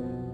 Mm-hmm.